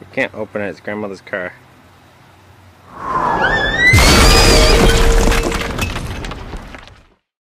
You can't open it, it's grandmother's car.